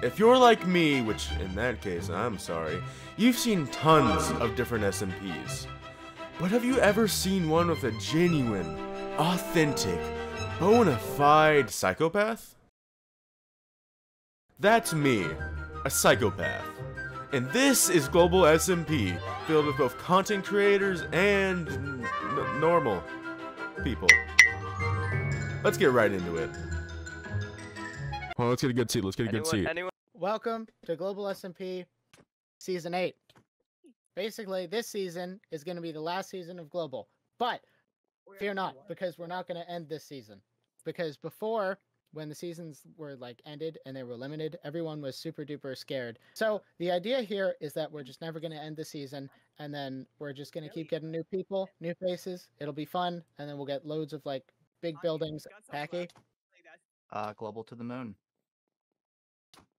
If you're like me, which in that case, I'm sorry, you've seen tons of different SMPs. But have you ever seen one with a genuine, authentic, bona fide psychopath? That's me, a psychopath. And this is Global SMP, filled with both content creators and normal people. Let's get right into it. Well, let's get a good seat. Let's get a good seat. anyone? Welcome to Global SMP Season 8. Basically, this season is going to be the last season of Global. But fear not, because we're not going to end this season. Because before, when the seasons were like ended and they were limited, everyone was super duper scared. So the idea here is that we're just never going to end the season, and then we're just going to keep getting new people, new faces. It'll be fun, and then we'll get loads of like big buildings. Packy. Uh, global to the moon.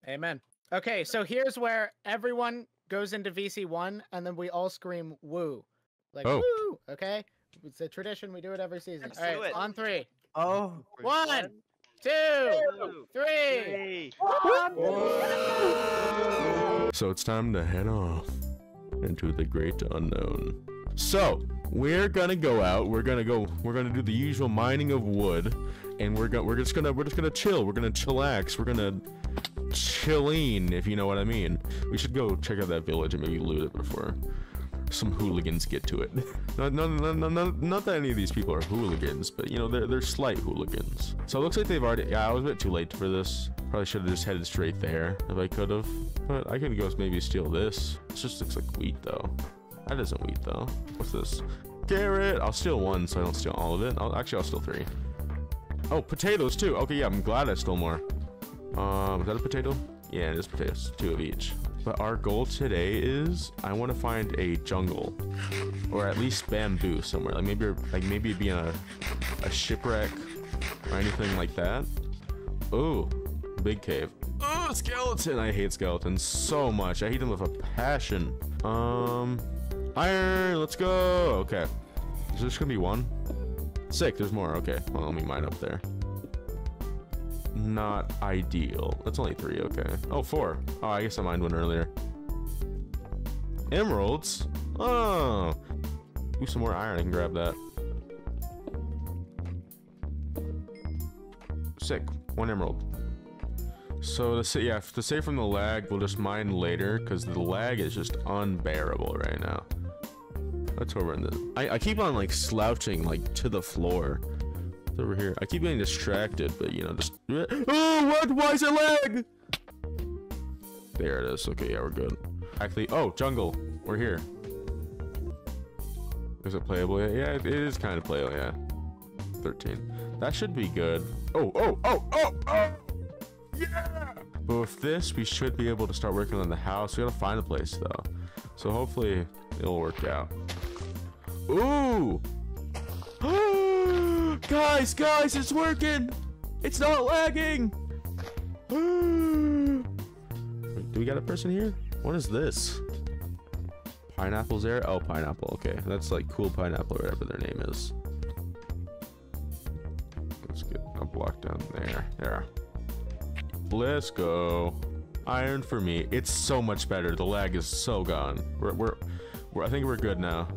Amen. Okay, so here's where everyone goes into VC1 and then we all scream woo. Like Oh. woo, okay? It's a tradition, we do it every season. Let's All right, it. on three. Oh, One, two, Two, three. three. So it's time to head off into the great unknown. So we're gonna go out. We're gonna go. We're gonna do the usual mining of wood, and we're gonna. We're just gonna. We're just gonna chill. We're gonna chillax. We're gonna chilling, if you know what I mean. We should go check out that village and maybe loot it before some hooligans get to it. not, not, not, not, not, that any of these people are hooligans, but you know they're they're slight hooligans. So it looks like they've already. Yeah, I was a bit too late for this. Probably should have just headed straight there if I could have. But I could go maybe steal this. This just looks like wheat though. That isn't wheat though. What's this? Carrot. I'll steal one so I don't steal all of it. I'll actually I'll steal three. Oh, potatoes too. Okay, yeah, I'm glad I stole more. Um, is that a potato? Yeah, it is potatoes. Two of each. But our goal today is I want to find a jungle, or at least bamboo somewhere. Like maybe, like maybe it'd be in a, a shipwreck or anything like that. Ooh, big cave. Oh, skeleton! I hate skeletons so much. I hate them with a passion. Um, iron. Let's go. Okay. Is there just gonna be one? Sick. There's more. Okay. Well, let me mine up there not ideal. That's only three, okay. Oh, four. Oh, I guess I mined one earlier. Emeralds? Oh. Ooh, some more iron. I can grab that. Sick. One emerald. So to say, yeah, to save from the lag, we'll just mine later because the lag is just unbearable right now. That's where we're in the. I, I keep on like slouching like to the floor over here. I keep getting distracted, but you know, just oh, what? Why is it lag? There it is. Okay, yeah, we're good. Actually, oh, jungle, we're here. Is it playable? Yeah, it is kind of playable. Yeah, 13. That should be good. Oh, oh, oh, oh, oh! Yeah! But with this, we should be able to start working on the house. We gotta find a place though, so hopefully it'll work out. Ooh! Guys, guys, it's working! It's not lagging! Wait, do we got a person here? What is this? Pineapple's there? Oh, pineapple. Okay, that's like cool pineapple or whatever their name is. Let's get a block down there. There. Let's go. Iron for me. It's so much better. The lag is so gone. We're, we're, we're I think we're good now.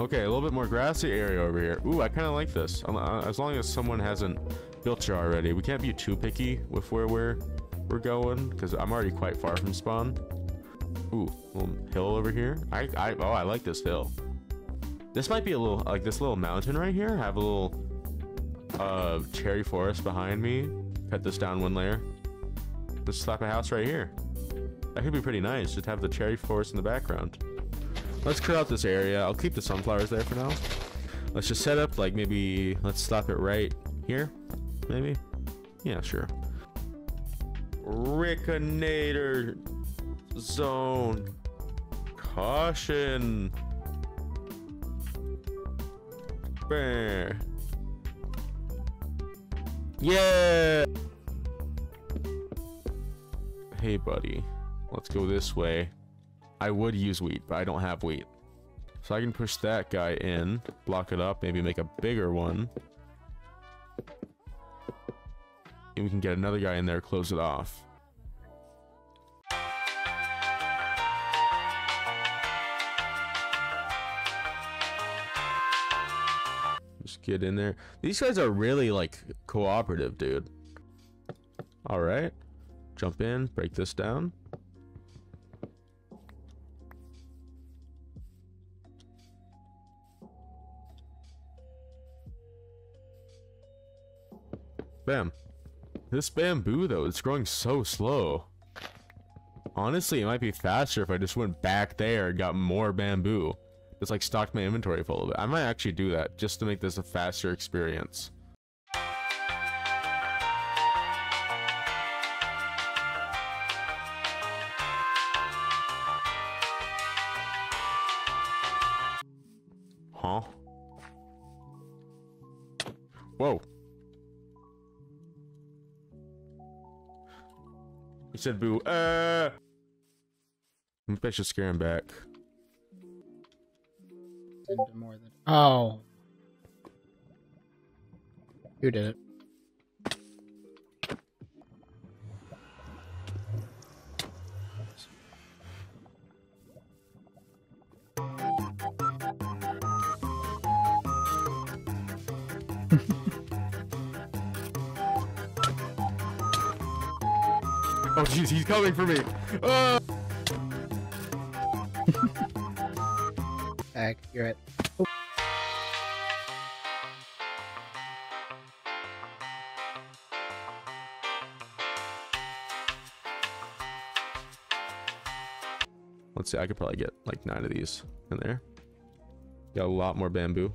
Okay, a little bit more grassy area over here. Ooh, I kind of like this. Uh, As long as someone hasn't built here already. We can't be too picky with where we're we're going because I'm already quite far from spawn. Ooh, little hill over here. I, I oh, I like this hill. This might be a little like this little mountain right here. Have a little uh cherry forest behind me. Cut this down one layer. Just slap a house right here. That could be pretty nice. Just have the cherry forest in the background. Let's clear out this area. I'll keep the sunflowers there for now. Let's just set up like maybe let's stop it right here. Maybe. Yeah, sure. Rickinator zone. Caution. Brr. Yeah. Hey, buddy. Let's go this way. I would use wheat, but I don't have wheat. So I can push that guy in, block it up, maybe make a bigger one. And we can get another guy in there, close it off. Just get in there. These guys are really, like, cooperative, dude. Alright. Jump in, break this down. Bam. This bamboo, though, it's growing so slow. Honestly, it might be faster if I just went back there and got more bamboo. Just like stocked my inventory full of it. I might actually do that just to make this a faster experience. Said boo. Uh. Maybe I should scare him back. More than. Oh. Who did it? Oh jeez, he's coming for me. Uh. Ag, you're it. Let's see, I could probably get like nine of these in there. Got a lot more bamboo.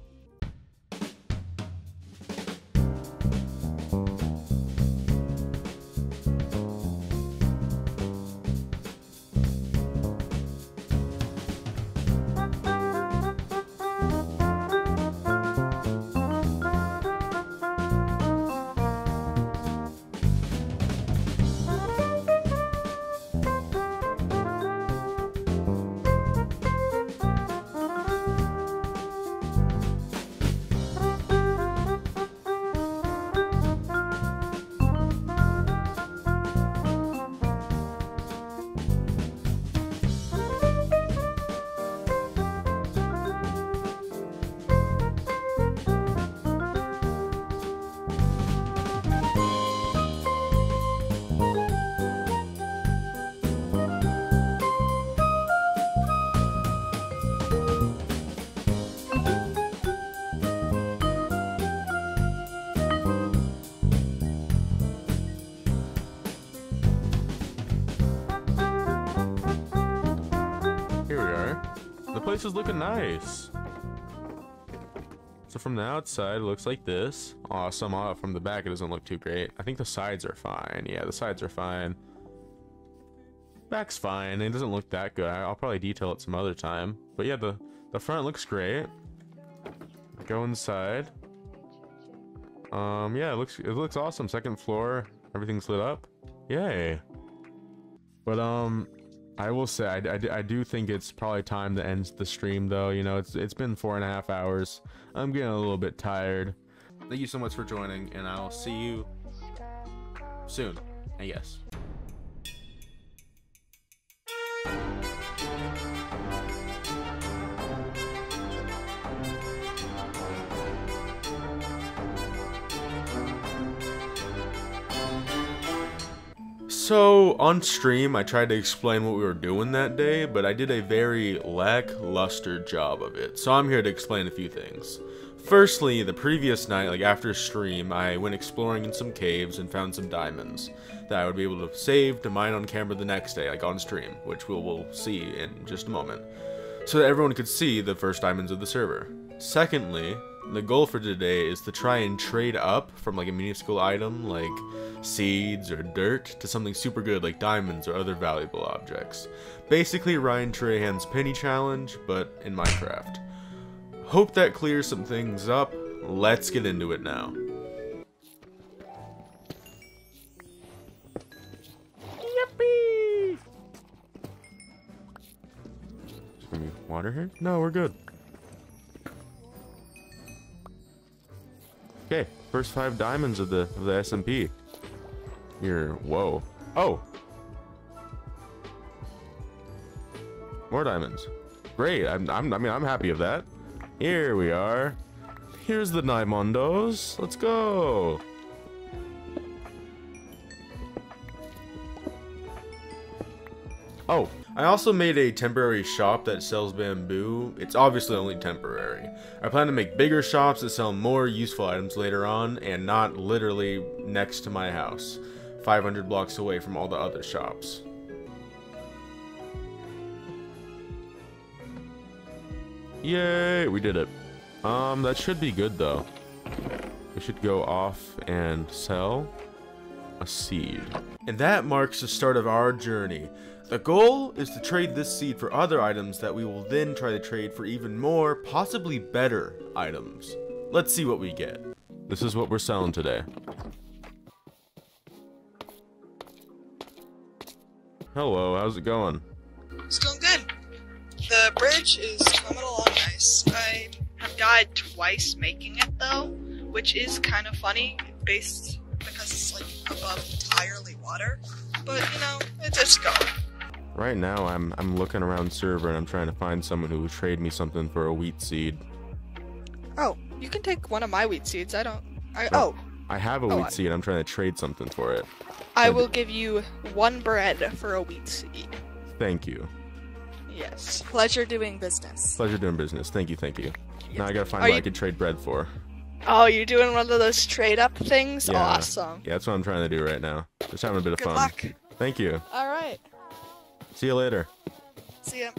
Place is looking nice. So from the outside, it looks like this. Awesome. Uh, from the back, it doesn't look too great. I think the sides are fine. Yeah, the sides are fine. Back's fine. It doesn't look that good. I'll probably detail it some other time. But yeah, the, the front looks great. Go inside. Um, yeah, it looks it looks awesome. Second floor, everything's lit up. Yay. But um, I will say I, I, I do think it's probably time to end the stream though. You know, it's it's been four and a half hours. I'm getting a little bit tired. Thank you so much for joining, and I'll see you soon. I guess. So, on stream, I tried to explain what we were doing that day, but I did a very lackluster job of it. So, I'm here to explain a few things. Firstly, the previous night, like after stream, I went exploring in some caves and found some diamonds that I would be able to save to mine on camera the next day, like on stream, which we'll, we'll see in just a moment, so that everyone could see the first diamonds of the server. Secondly, the goal for today is to try and trade up from like a minuscule item like seeds or dirt to something super good like diamonds or other valuable objects. Basically Ryan Trahan's penny challenge, but in Minecraft. Hope that clears some things up. Let's get into it now. Yippee! Any water here? No, we're good. Okay, first five diamonds of the of the SMP. Here, whoa. Oh! More diamonds. Great, I'm, I'm, I mean, I'm happy of that. Here we are. Here's the Naimondos. Let's go. Oh, I also made a temporary shop that sells bamboo. It's obviously only temporary. I plan to make bigger shops that sell more useful items later on and not literally next to my house, 500 blocks away from all the other shops. Yay, we did it. Um, that should be good though. We should go off and sell a seed. And that marks the start of our journey. The goal is to trade this seed for other items that we will then try to trade for even more, possibly better items. Let's see what we get. This is what we're selling today. Hello, how's it going? It's going good. The bridge is coming along nice. I have died twice making it though, which is kind of funny based because it's like above entirely water. But you know, it's just going. Right now, I'm I'm looking around server and I'm trying to find someone who will trade me something for a wheat seed. Oh, you can take one of my wheat seeds. I don't. I No. oh, I have a Oh, wheat I- seed. I'm trying to trade something for it. I Okay. will give you one bread for a wheat seed. Thank you. Yes. Pleasure doing business. Pleasure doing business. Thank you. Thank you. Now I gotta find Are what I can trade bread for. Oh, you're doing one of those trade up things? Yeah. Awesome. Yeah, that's what I'm trying to do right now. Just having a bit of Good fun. luck. Thank you. All right. See you later. See ya.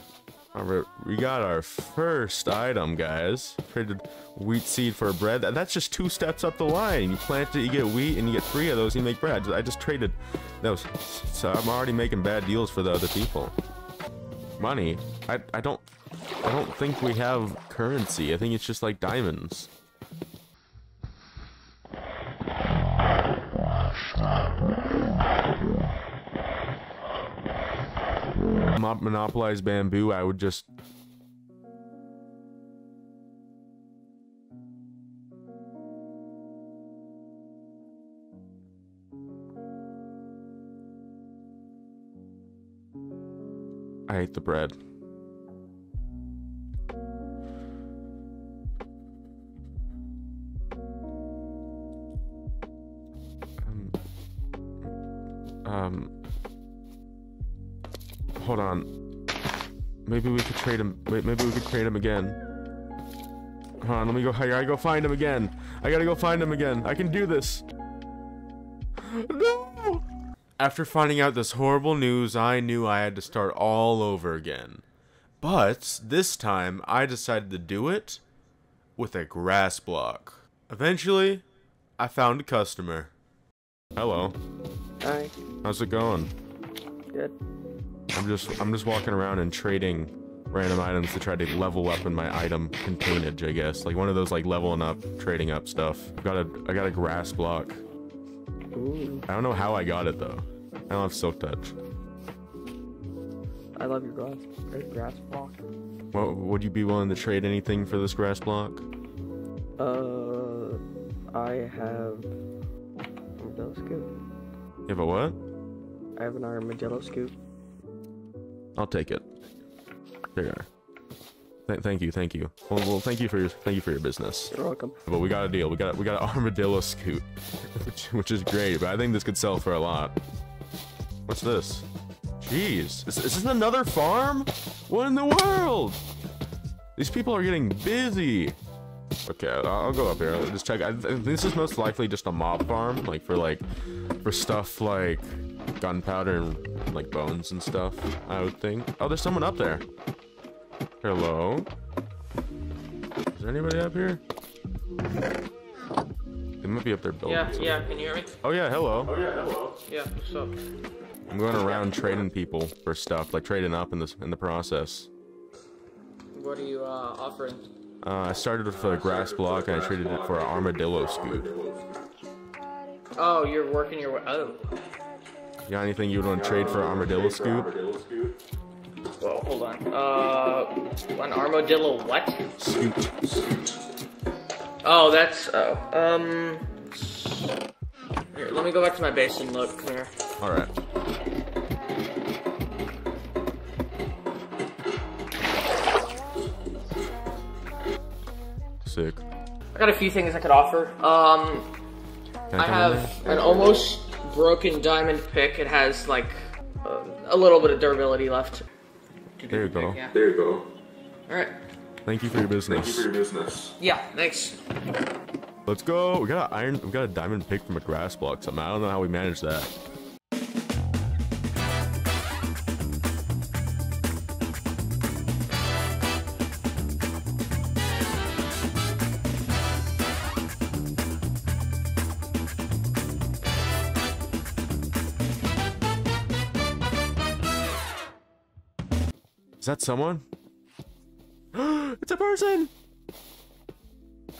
Alright, we got our first item, guys. Traded wheat seed for bread. That's just two steps up the line. You plant it, you get wheat, and you get three of those, and you make bread. I just traded those. So I'm already making bad deals for the other people. Money? I, I don't... I don't think we have currency. I think it's just like diamonds. Mon- monopolize bamboo, I would just I ate the bread. Maybe we could trade him. Wait, maybe we could trade him again. Hold on, let me go. I gotta go find him again. I gotta go find him again. I can do this. No! After finding out this horrible news, I knew I had to start all over again. But this time, I decided to do it with a grass block. Eventually, I found a customer. Hello. Hi, How's it going? good. I'm just I'm just walking around and trading random items to try to level up in my item containage, I guess. Like one of those like leveling up, trading up stuff. I got a I got a grass block. Ooh, I don't know how I got it though. I don't have silk touch. I love your grass, great grass block. What would you be willing to trade anything for this grass block? Uh, I have a armadillo scoop. You have a what? I have an armadillo scoop. I'll take it. There you are. Th- thank you, thank you. Well, well, thank you for your thank you for your business. You're welcome. But we got a deal. We got we got an armadillo scute, which, which is great. But I think this could sell for a lot. What's this? Jeez, is, is this another farm? What in the world? These people are getting busy. Okay, I'll, I'll go up here. I'll just check. I, this is most likely just a mob farm, like for like for stuff like gunpowder and like bones and stuff. I would think. Oh, there's someone up there. Hello. Is there anybody up here? They might be up there building. Yeah, something. yeah, can you hear me? Oh yeah, hello. Oh yeah, hello. Yeah, what's up? I'm going around trading people for stuff, like trading up in this in the process. What are you uh, offering? Uh, I started with a grass block and I traded it for an armadillo scoop. Oh, you're working your way. Oh, You got anything you would want to trade for armadillo scoop? well, hold on. Uh, an armadillo what? Scute. Oh, that's oh. Um, here, let me go back to my base and look. Come here. All right. Sick. I got a few things I could offer. Um, I have an almost broken diamond pick. It has like uh, a little bit of durability left. There you go. Yeah. There you go. All right. Thank you for your Thank you business. for your business. Yeah. Thanks. Let's go. We got an iron. We got a diamond pick from a grass block. Somehow I don't know how we managed that. Is that someone? it's a person.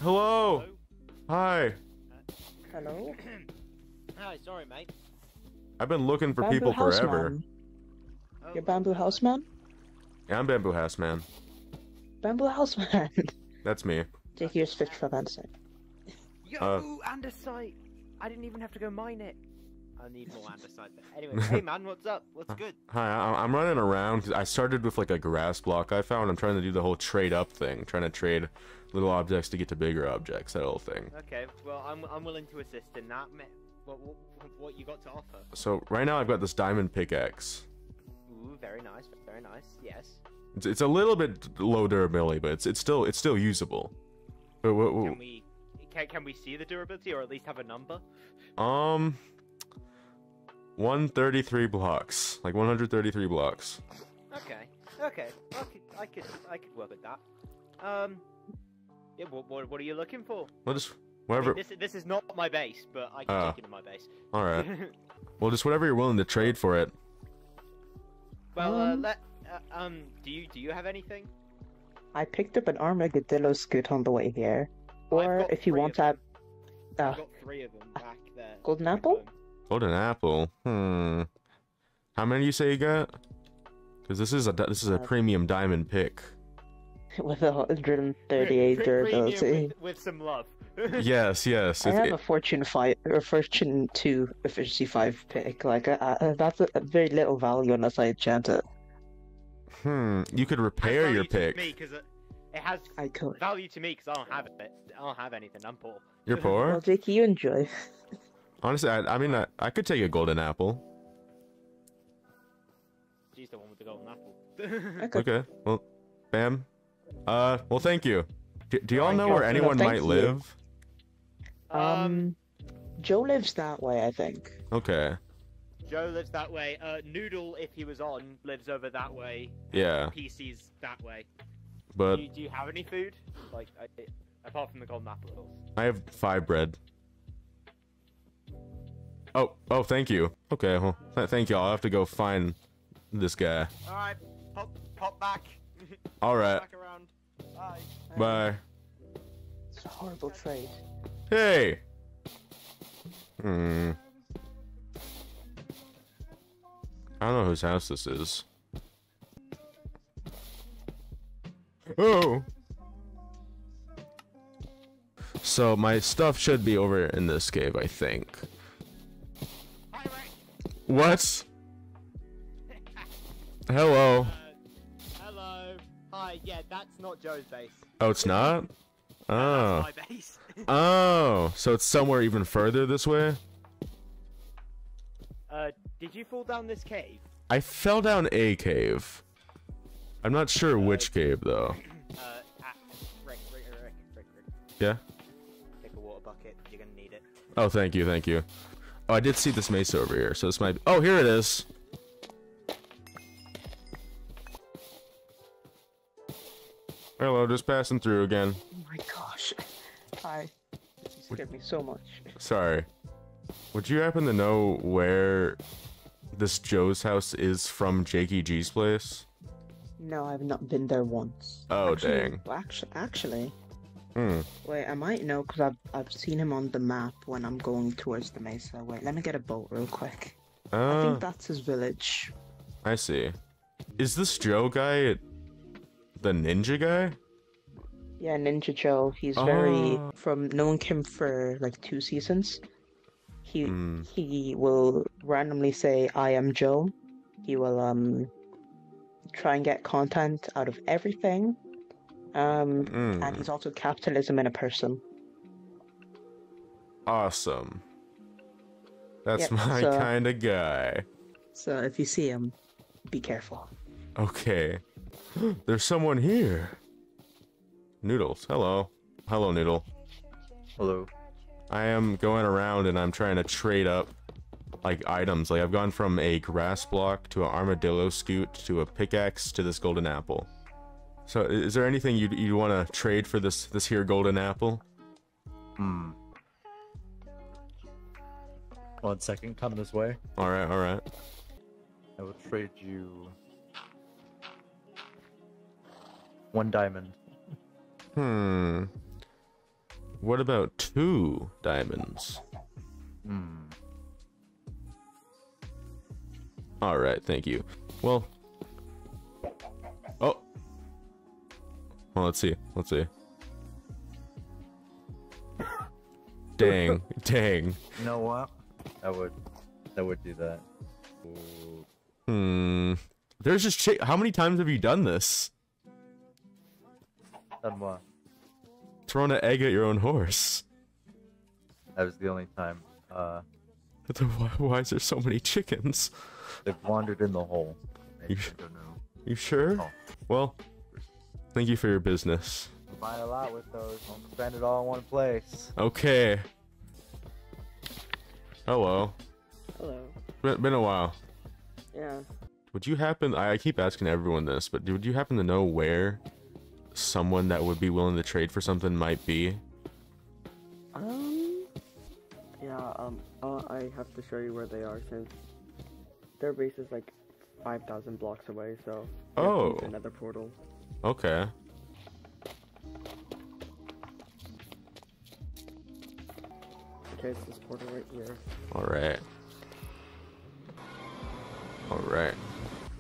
Hello. Hi. Hello? Hi, sorry, mate. I've been looking for Bamboo people House forever. Man. Oh, You're Bamboo House Man? Yeah, I'm Bamboo House Man. Bamboo House Man. That's me. Take your switch for Vincent. Yo, Uh, andesite! I didn't even have to go mine it. I need more andesite. But anyway, hey man, what's up? What's good? Hi, I- I'm running around I started with like a grass block I found. I'm trying to do the whole trade up thing, trying to trade little objects to get to bigger objects. That whole thing. Okay, well I'm I'm willing to assist in that. What what, what you got to offer? So right now I've got this diamond pickaxe. Ooh, very nice, very nice. Yes. It's, it's a little bit low durability, but it's it's still it's still usable. But what, what- Can we can, can we see the durability or at least have a number? um, 133 blocks, like 133 blocks. Okay. Okay. I could I could I could work with that. Um. Yeah. What what, what are you looking for? Well, just I mean, whatever. this this is not my base, but I can Ah. take you to my base. All right. Well, just whatever you're willing to trade for it. well, uh, Um, let uh, um. Do you do you have anything? I picked up an Armadillo scute on the way here. Or if you want of to uh, I've got three of them back there. golden back apple? Home. Golden apple. Hmm. How many you say you got? Because this is a this is a Uh, premium diamond pick. with a 138 Pre- pre- premium durability. with, with some love. Yes, yes. I have it- a Fortune 5 or Fortune 2 efficiency 5 pick. Like, uh, uh, that's a, a very little value unless I enchant it. hmm. You could repair your pick. Me, cause it, it has I could. value to me because I don't have it. I don't have anything. I'm poor. You're poor. Well, Jake, you enjoy. Honestly, I, I mean, I, I could take a golden apple. She's the one with the golden apple. Okay. Well, bam. Uh. Well, thank you. Do, do y'all know where anyone thank might you. live? Um, Joe lives that way, I think. Okay. Joe lives that way. Uh, Noodle, if he was on, lives over that way. Yeah. PC's that way. But do, you, do you have any food? Like, I, apart from the golden apple. I have five bread. Oh. Oh. Thank you. Okay. Well, th- thank you. I'll have to go find this guy. All right, pop, pop back. All right. back around. Bye. Bye. It's a horrible trade. Hey. Hmm. I don't know whose house this is. Oh. So my stuff should be over in this cave, I think. What? Hello. Uh, hello. Hi. Yeah, that's not Joe's base. Oh, it's not? Oh. My base. Oh, so it's somewhere even further this way? uh, did you fall down this cave? I fell down a cave. I'm not sure which cave though. Uh, ah, Rick, Rick, Rick, Rick, Rick. Yeah? Take a water bucket. You're gonna need it. Oh, thank you, thank you. Oh, I did see this mesa over here, so this might be... Oh, here it is! Hello, just passing through again. Oh my gosh. Hi. You scared me so much. Sorry. Would you happen to know where this Joe's house is from Jakey G's place? No, I've not been there once. Oh, actually, dang. Actually, actually, Hmm. wait, I might know because I've I've seen him on the map when I'm going towards the mesa. Wait, let me get a boat real quick. I Uh, think that's his village. I see. Is this Joe guy the ninja guy? Yeah, Ninja Joe. He's very Oh. from knowing him for like two seasons. He Hmm. he will randomly say, "I am Joe." He will um try and get content out of everything. Um, Hmm. and he's also capitalism in a person. Awesome. That's Yep, my so- kind of guy. So if you see him, be careful. Okay. There's someone here. Noodles. Hello. Hello, Noodle. Hello. I am going around and I'm trying to trade up like items. Like I've gone from a grass block to an armadillo scute to a pickaxe to this golden apple. So is there anything you you want to trade for this this here golden apple? Hmm. One second, come this way. All right, all right. I will trade you one diamond. Hmm. What about two diamonds? Hmm. All right, thank you. Well. Well, let's see. Let's see. Dang, dang. You know what? I would, I would do that. Ooh. Hmm. There's just chi- how many times have you done this? Done what? Thrown an egg at your own horse. That was the only time. Uh, Why, why is there so many chickens? they've wandered in the hole. I You, don't know. you sure? Oh. Well, thank you for your business. You buy a lot with those. Don't spend it all in one place. Okay. Hello. Hello. Been, been a while. Yeah. Would you happen? I I keep asking everyone this, but would you happen to know where someone that would be willing to trade for something might be? Um. Yeah. Um. Uh, I have to show you where they are since their base is like five thousand blocks away. So. you have to use Oh. Another portal. Okay. Okay, it's this portal right here. All right. All right.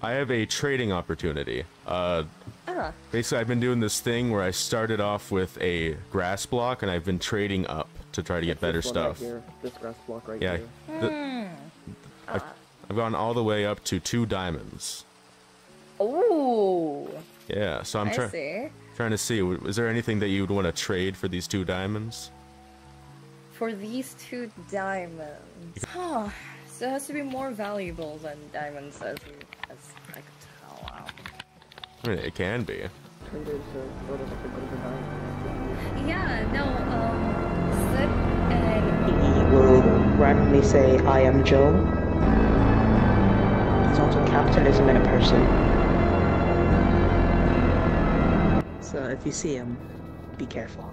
I have a trading opportunity. Uh, Ah, basically, I've been doing this thing where I started off with a grass block, and I've been trading up to try to get It's better this one right stuff. here, this grass block right Yeah. here. The- I've, I've gone all the way up to two diamonds. ooh, Yeah, so I'm I trying trying to see. w- Is there anything that you would want to trade for these two diamonds? For these two diamonds, huh? So it has to be more valuable than diamonds, as you, as I could tell. Wow. I mean, it can be. Traded to sort of like a golden diamond. Yeah, no, um, Zip and He will randomly say, I am Joe. He's also capitalism in a person. So if you see him, be careful.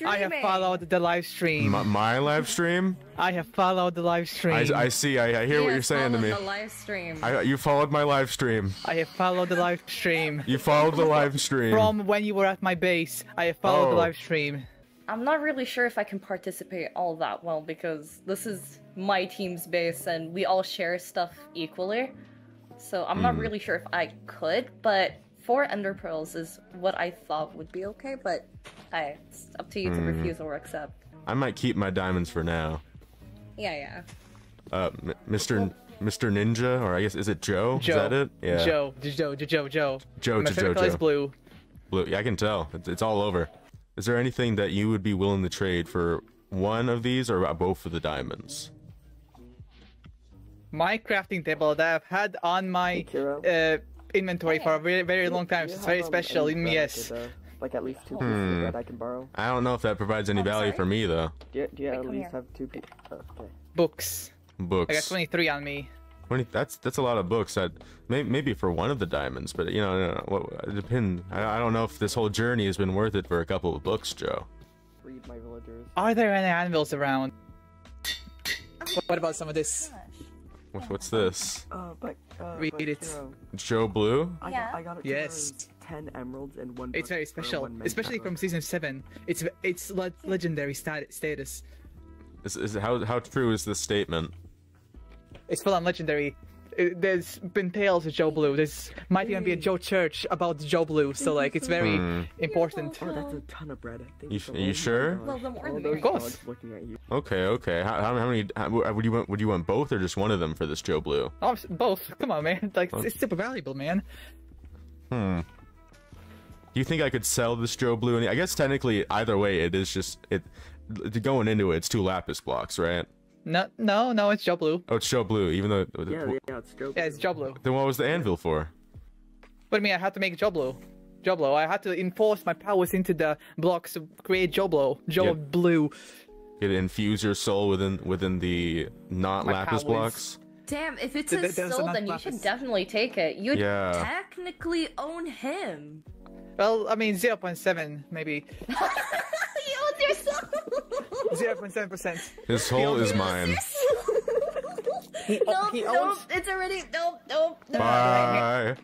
I have followed the live stream. My, my live stream? I have followed the live stream. I, I see. I, I hear what you're saying to me. the live stream. I, you followed my live stream. I have followed the live stream. You followed the live stream. From when you were at my base, I have followed the Oh. live stream. I'm not really sure if I can participate all that well because this is my team's base and we all share stuff equally. So I'm not Hmm. really sure if I could, but four ender pearls is what I thought would be okay, but hey, it's up to you to Hmm. refuse or accept. I might keep my diamonds for now. Yeah, yeah. Uh, M- Mr. Mr. Ninja, or I guess is it Joe? Joe. Is that it? Yeah. Joe, Joe, Joe, Joe, Joe. Joe, My Joe, favorite Joe, is Joe. blue. Blue. Yeah, I can tell. It's, it's all over. Is there anything that you would be willing to trade for one of these or both of the diamonds? My crafting table that I've had on my uh, inventory for a very, very long time. Do It's very special. any in bread yes. uh, like at least two pieces Hmm. of bread I can borrow. I don't know if that provides any value for me though. Do you, do you at least here. have two pieces? Oh, okay. Books. Books. I got 23 on me. 20 that's that's a lot of books that may, maybe for one of the diamonds but you know, no, no, what- it depend I, I don't know if this whole journey has been worth it for a couple of books joe Read my villagers. Are there any anvils around? What about some of this? What, what's this Uh, but uh, Read but, it. Hero, joe blue I Yeah. got, I got it. Yes. Ten emeralds and one. It's very special, especially from season seven. It's it's le- legendary status. is, is how how true is this statement It's full on legendary. uh, there's been tales of Joe Blue. There's might even be a Joe Church about Joe Blue. So like it's very Hmm. important. Oh, that's a ton of bread. Thank You, so are you sure? Well, the more the All merrier. those dogs looking at you. Okay, okay. How, how, how many? How, would you want? Would you want both or just one of them for this Joe Blue? Oh, both. Come on, man. Like it's, it's super valuable, man. Hmm. Do you think I could sell this Joe Blue? And I guess technically, either way, it is just it. Going into it, it's two lapis blocks, right? No, no, no. It's Joe Blue. Oh, it's Joe Blue. Even though. Yeah, yeah, it's Joe. Yeah, it's Joe Blue. Then what was the anvil for? What do you mean? I had to make Joe Blue. Joe Blue. I had to enforce my powers into the blocks to create Joe Blue. Joe Yeah. Blue. It infuse your soul within within the not My lapis powers. blocks. Damn, if it's Th- his th- soul, enough then you lapis. should definitely take it. You'd Yeah. technically own him. Well, I mean, 0.7 maybe. he owns your soul. 0.7 percent. His soul is mine. nope, he nope, it's already nope, nope, nope. Bye.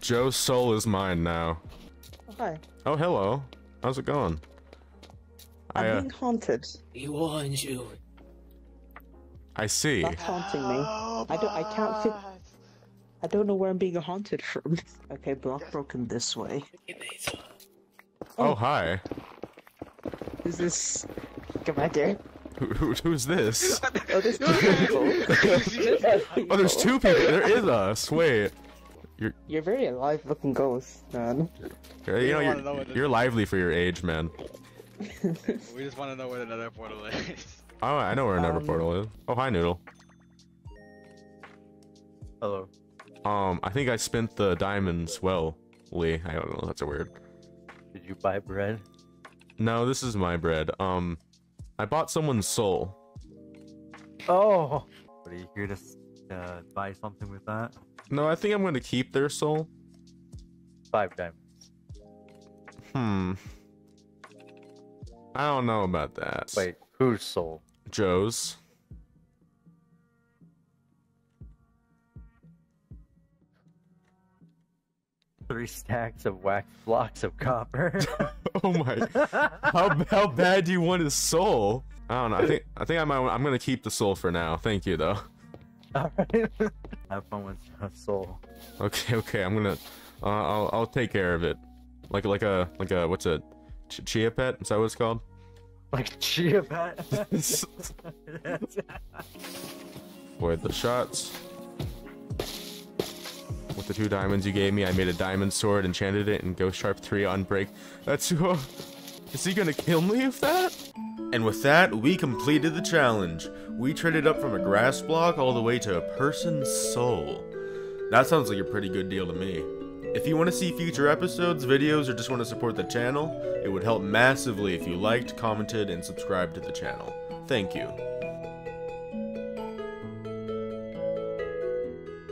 Joe's soul is mine now. Hi. Oh, hello. How's it going? I'm I uh, being haunted. He warns you. I see. Stop haunting me. I don't. I can't fit. I don't know where I'm being haunted from. Okay, block broken this way. Oh, hi. Is this? Come back here. Who, who, who's this? Oh, there's two people. Oh, there's two people. There is us. Wait. You're, You're very alive looking ghost, man. you're you know, you're, know you're lively for your age, man. We just want to know where the nether portal is. Oh, I know where a nether Um, portal is. Oh, hi, Noodle. Hello. Um, I think I spent the diamonds well, Lee. I don't know. That's a word. Did you buy bread? No, this is my bread. Um, I bought someone's soul. Oh. What are you here to uh, buy something with that? No, I think I'm going to keep their soul. Five diamonds. Hmm. I don't know about that. Wait, whose soul? Joe's. Three stacks of wax blocks of copper. oh my! How how bad do you want his soul? I don't know. I think I think I might. I'm gonna keep the soul for now. Thank you though. Alright. Have fun with a soul. Okay, okay. I'm gonna. Uh, I'll I'll take care of it. Like like a like a what's a ch- chia pet? Is that what it's called? Like chia pet. Avoid the shots. With the two diamonds you gave me, I made a diamond sword, enchanted it, and Ghost Sharp 3 on break. That's. Is he gonna kill me with that? And with that, we completed the challenge. We traded up from a grass block all the way to a person's soul. That sounds like a pretty good deal to me. If you want to see future episodes, videos, or just want to support the channel, it would help massively if you liked, commented, and subscribed to the channel. Thank you.